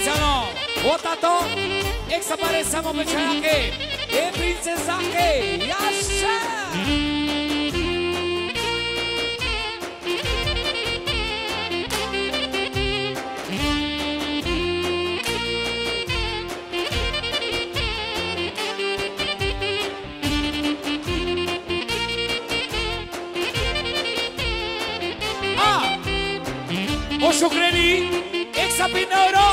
princesano, votato ex aparece come c'è anche e princesa anche yasha Shukrini, ex-apinoro!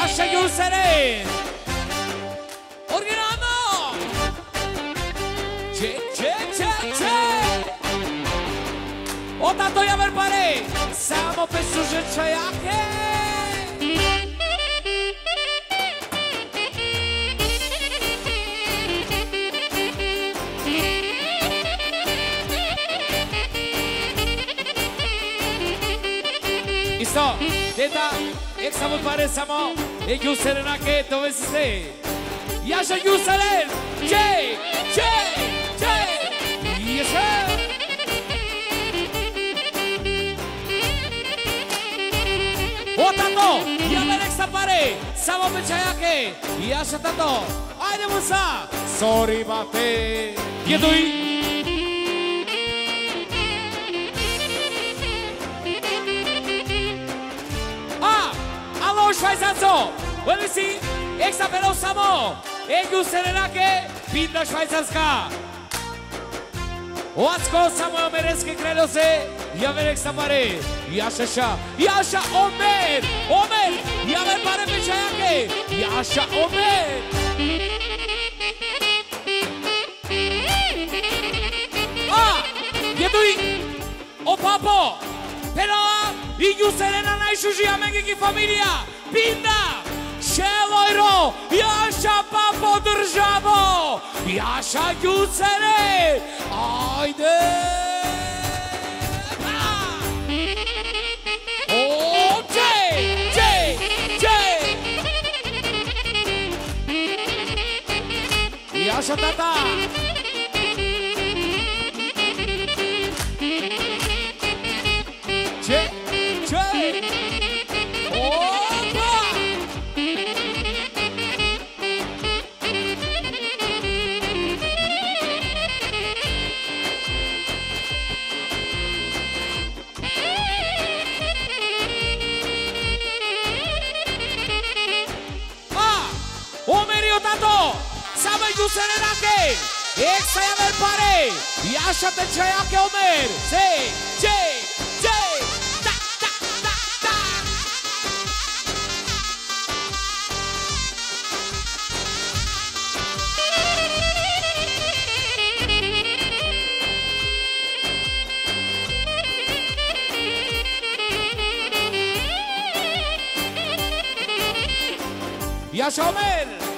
Sasha Yusere Organo Che che che che Ota to ja verpare Samo pe sużycza jakie Isto, deta, jak samo pare samo Yükselen Hakkı Dövesi Yaşa Yükselen J, J, J Yaşa Otando Yamerek Sapare Sama Tato Musa Soribate Yeduy Samo! Bueno, sí, exaperó Samo! Ellos será que pinta Schweizerska! Oasco Samo meresc crelo se Ia merec să pare Ia așa așa. Ia așa Omer! Omer! Ia mer pare pe ceaia că Ia așa Omer! Ah E dui O papo! Pero Iu serena n-ai șușia mea că familia! Pinda Šelojro, Jaša pa podržavo, Jaša Gjusere, ajde! Oh, Jay, Jay, Jay! Jaša tata! Agáchate, Chaya Kelmer. Sei, Jay, Jay. Tá, tá, tá, tá. E a Chalmer.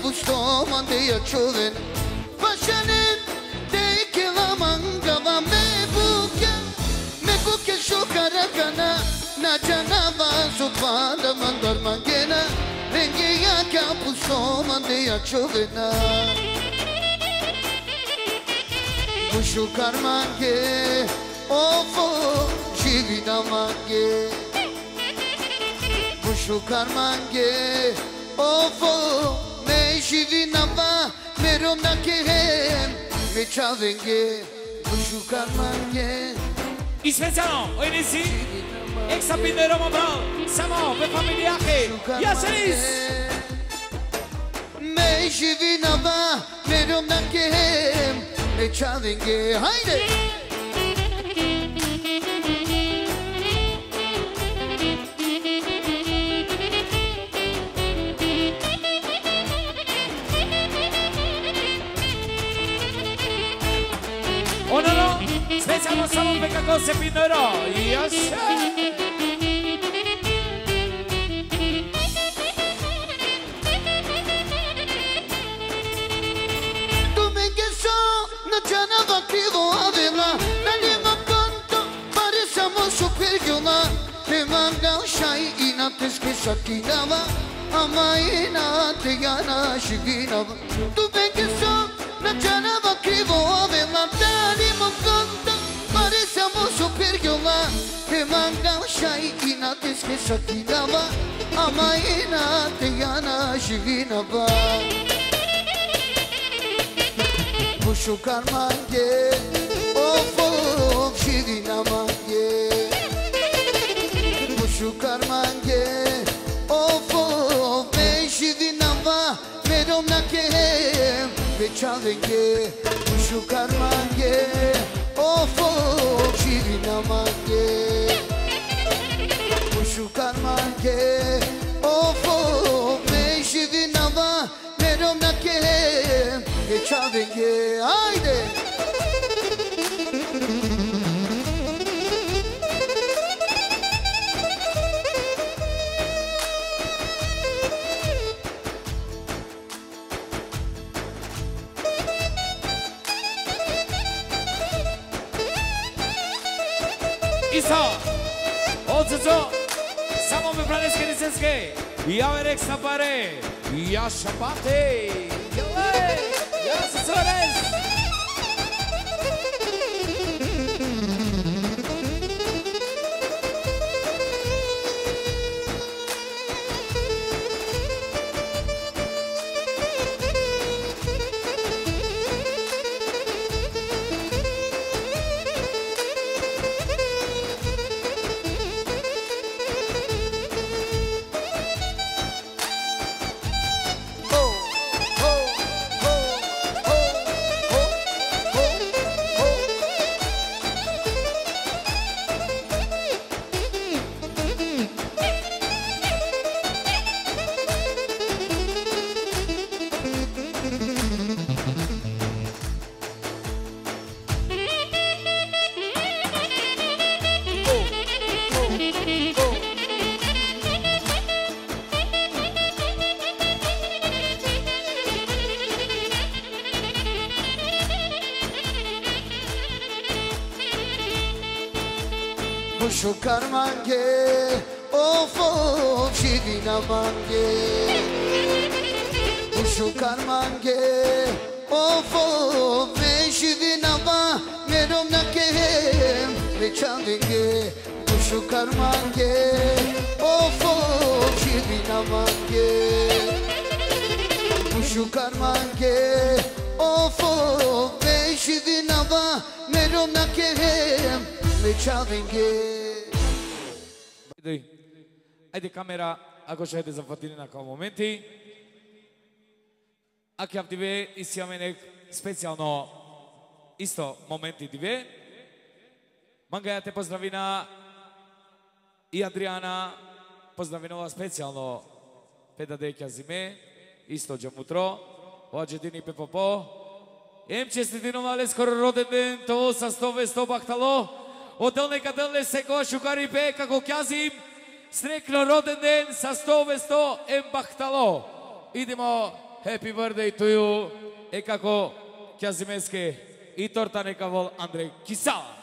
Kapusto mande ya chuven Paşanın tekila mangava Me buke, me buke şu kara kana. Na canava subana mandar mangena. Lengi ya kapusto mande ya chuvena Bushukar mange, ofo jivina mange. Bushukar mange, ofo ke hem, me chavenge. Bushukar mange, Y specialo, Oinisi, Exa Pinero Mobral, Samo, pe familiaje, bushukar ya seris. me jivina va, me romna ke hem, me chavenge. Haydi. No, no, specialo samo kako se Pinero, ya se. Dominguez na cana vakivo avila Na lima canto parecemos super yola Te manga shai ina teske sakinava Ama inat yana şiginava Tu bengi so na canava krivo Dali mo conta Pare siamo superiore Te manca shai inat eske sakinava Ama inat yana şiginava Kuşu karmange Of of şirina mange Kuşu karmange Of of me şirina va Merom na kem Ve çalenge देंगे आई दे Isa, Ozuzo, Samo me Brothers Kirisinske, Yaverek Sapare, Yashapate. Yashapate. guys! Kuşu karmange Of of şirina mange Kuşu karmange Of of me şirina va Merom na kem Ve çalenge Kuşu karmange Of of şirina mange Kuşu karmange Of of me Ајде, ајде камера, ако ќе ете зафатени на као моменти. Ако ја вдиве, исијаме нек специјално исто моменти диве. Манга ја те поздрави на и Адриана, поздрави на ова специјално педа деќа зиме, исто джамутро, ова джедини пепопо. Емче Стетинова, але скоро роден ден, тоа со 100 100 бахтало. Отдел нека дънле се го шукари пе, како казим, срекно роден ден са 100-100 ембахтало. Идемо, happy birthday to you, е како Казимески и торта нека вол Андреј Кисала.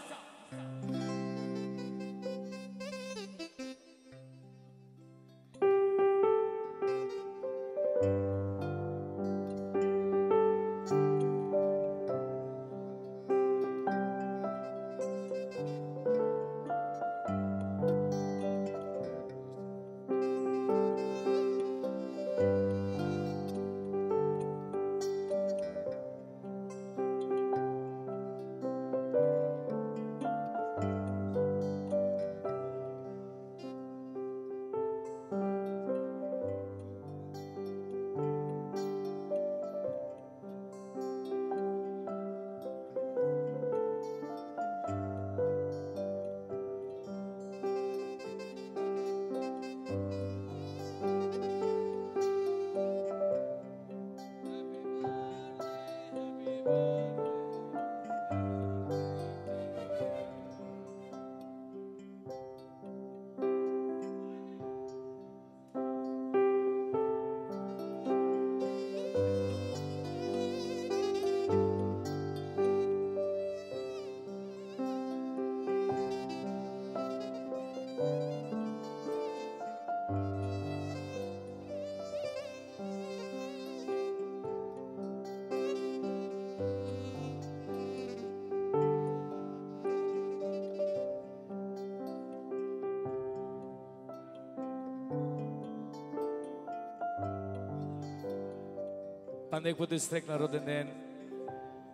а некој ти стрекна роден ден,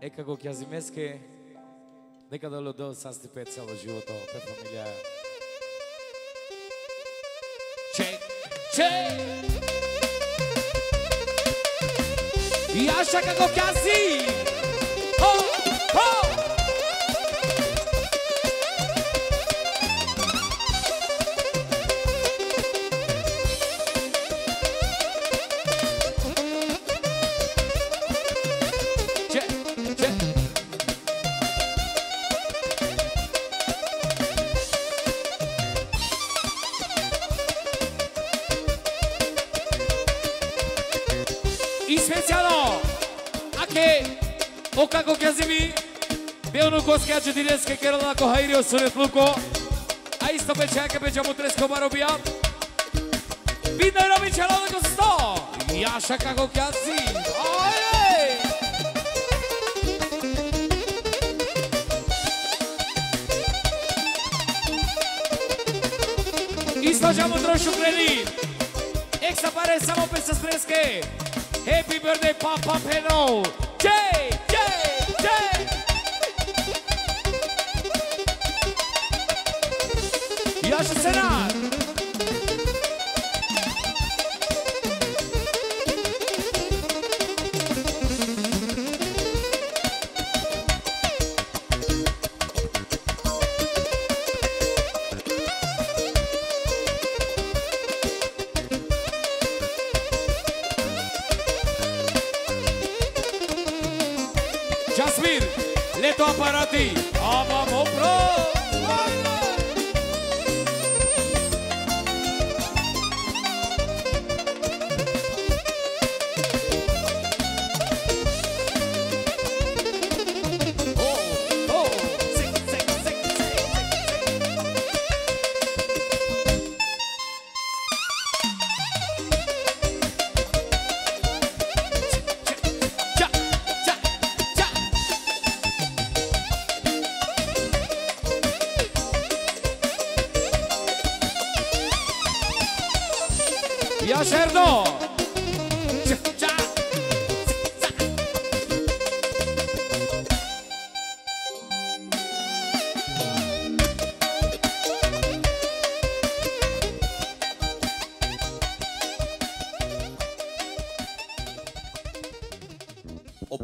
ека го ќе зимеске, нека да лодо састи пет цело живото, пет фамилија. Чек, чек! Јаша како ќе kako Kazimi, Belno Koskače Dineske Kerala Kohairio Suretluko, a isto pečaka pečamu Tresko Barobija. Bitno je robiće lovno 100, Jaša kako Kazimi. Istođamo trošu kreni. Ek sa pare samo pe să spresc Happy birthday, Papa Penol! Jay,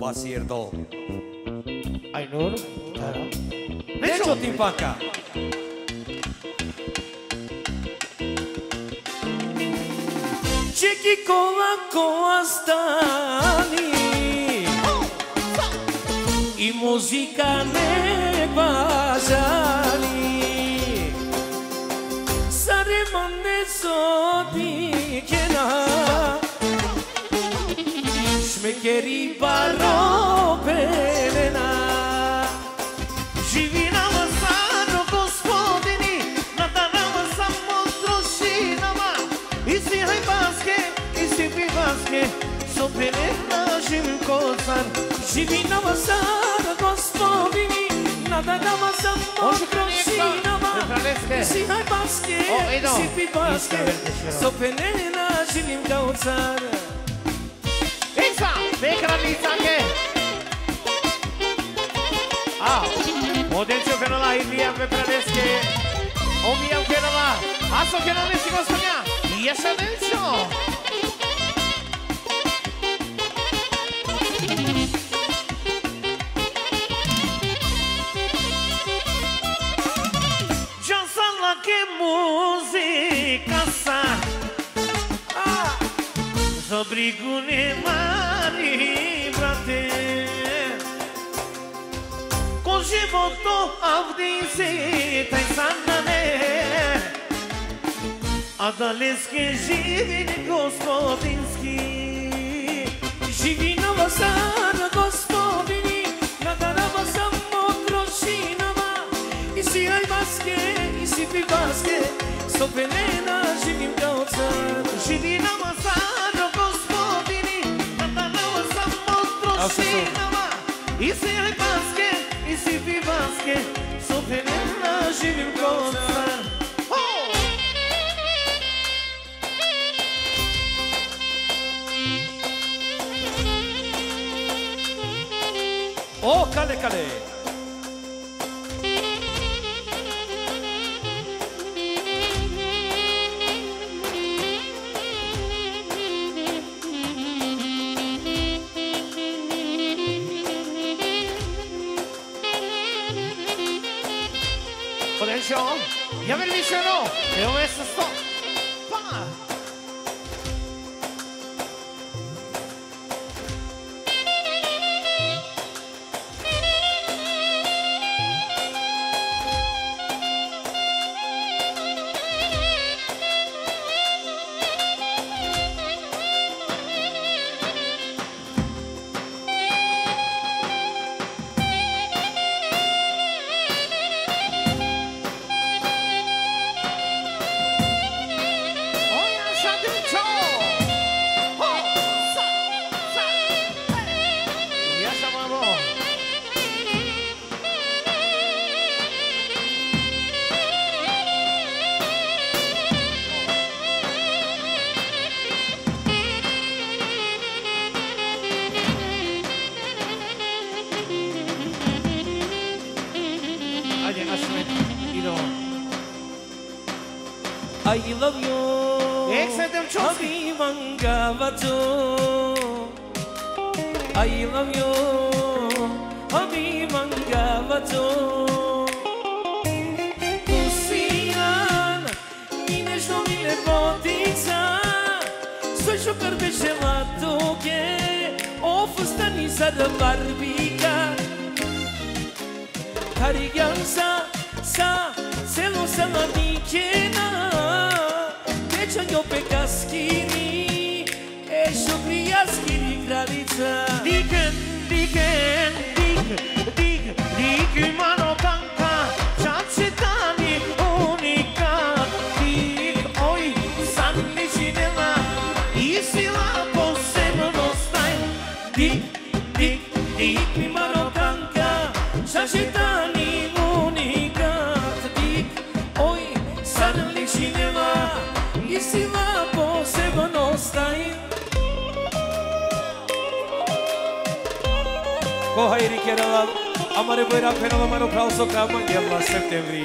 acierto. Ainur, para acá. Cheque com a costani e música de bajali. Saremane que kenai. ќе паро пелена. Живи на сано, господини, на данама само трошинама. И си хајбаске, и си пиваске, со пелена жим козар. Живи на сано, господини, на данама само трошинама. И си хајбаске, и си пиваске, со пелена жим козар. देखना नीचा के מודל שהוגנלה הביאה בפרדסקה אומיה הוגנלה אז הוגנלה נסיגו סוגיה יש הדל שלו бригу не мари, брате. Ко живото авди се, тај сам на не. А да леске живи господински, живи на вазар, господини, на дарава само трошинава. И си ај баске, и си пи баске, со пелена живим као цар. Живи на вазар, машинама И се лепанске, и си пиванске Со пенена живим кон цар О, каде каде. Sabe il? Eu essa só. Habiban Gavato I love you. Habiban Gavato Kusijan Mineš do mi lepotica Sve ću prve želatoge Ofustani sada barbika. Karigam sa Sa Celo sama nikena Nećo njope ka skini E što prija skini granica Diken, diken, dik, dik, dik ima Kohajri kjerala, amare bëjra penala, mano prauso kama, jella septembri.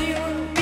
you.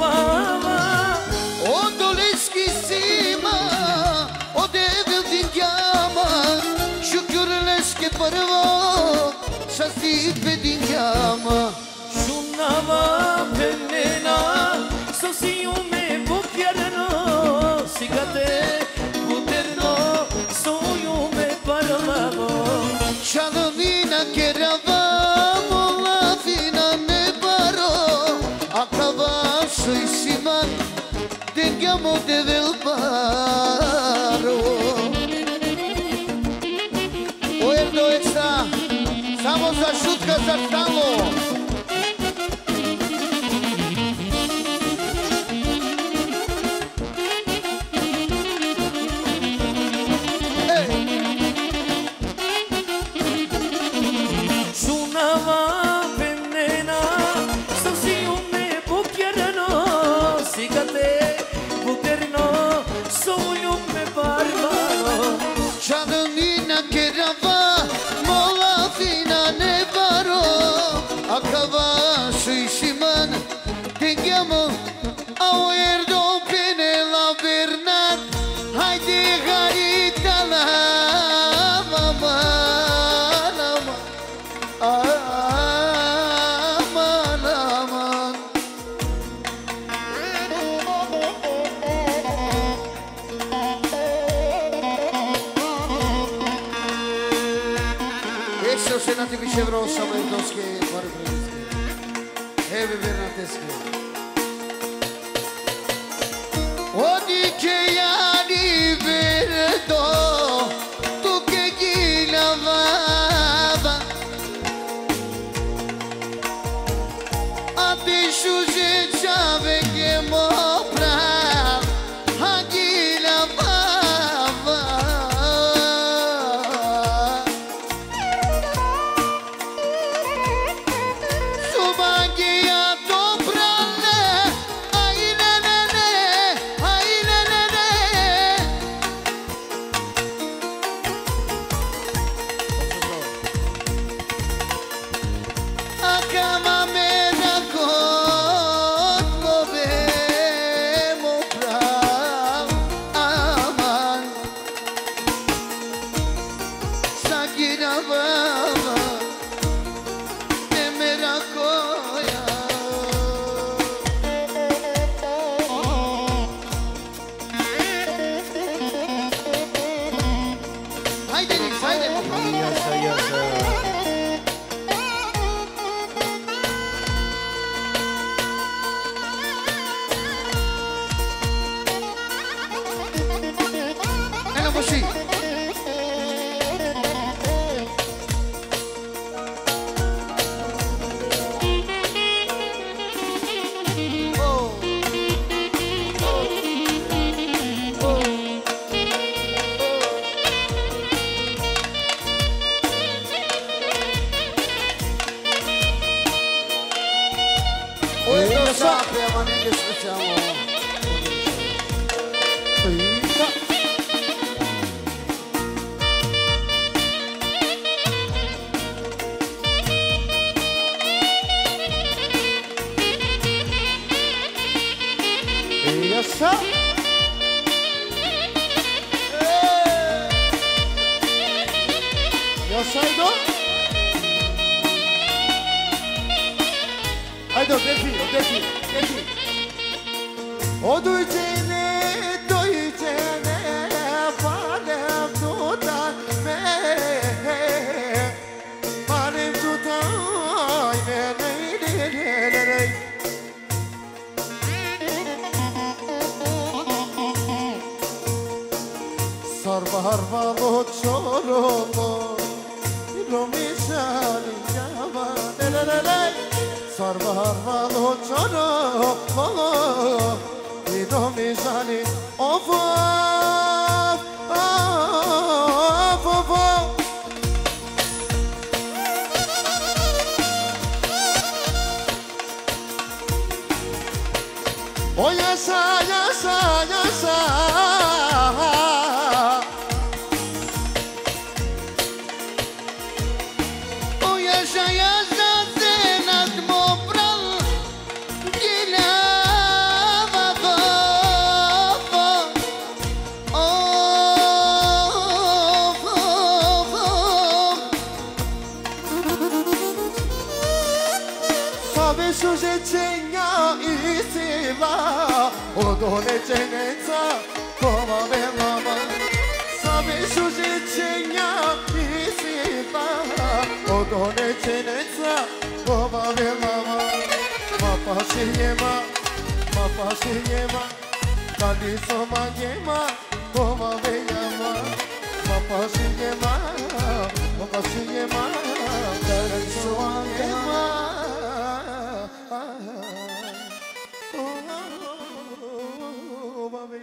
vama O doleski sima O devil dinjama Şükür leske parvo Şasit ve dinjama Şunava pennena Sosiyum me bu piyarno Sigate buterno Soyum me parlavo Çalovina keravo soysiman tengamo de del paro Oerdo esta, samo za šutka za ti shu që qave ke mohat O duycene, duycene, balem tutar me. Balem tutar me, ne, ne, ne, ne, ne. Sarva harvalo çorolo Romishali yava lelelele Sarva harvalo رو میزنی آفر odoneceneța Coma me lama Sami shujichenya isipa Odoneceneța Coma me lama Mapa shinyema Mapa shinyema Kali soma nyema Coma me yama Mapa shinyema Mapa shinyema Kali soma nyema Ah, ah, ah. over me.